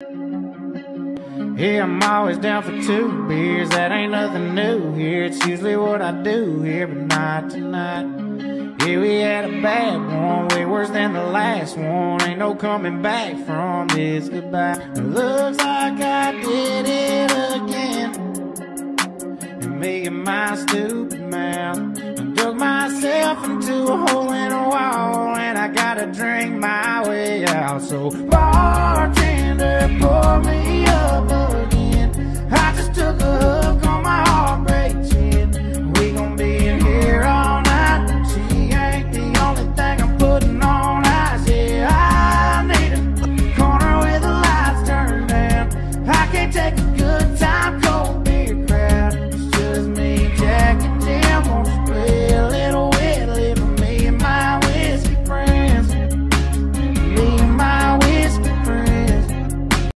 Yeah, I'm always down for two beers. That ain't nothing new here. It's usually what I do here, but not tonight. Yeah, we had a bad one, way worse than the last one. Ain't no coming back from this goodbye. Looks like I did it again. And making my stupid mouth. I dug myself into a hole in a wall, and I gotta drink my way out. So, anymore